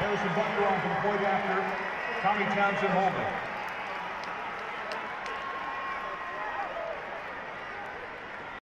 Harrison Butler on point after. Tommy Townsend holding.